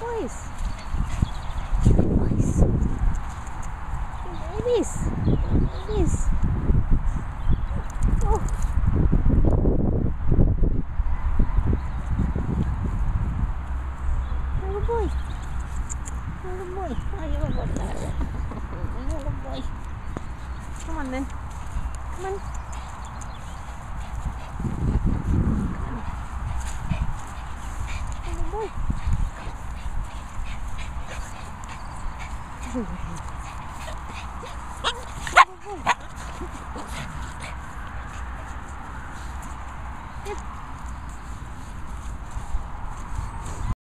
boys. Boys. Babies. Babies. Oh. Little boy. Little boy. Oh, little boy. Little boy. Come on then. Come on. Little boy. Yeah.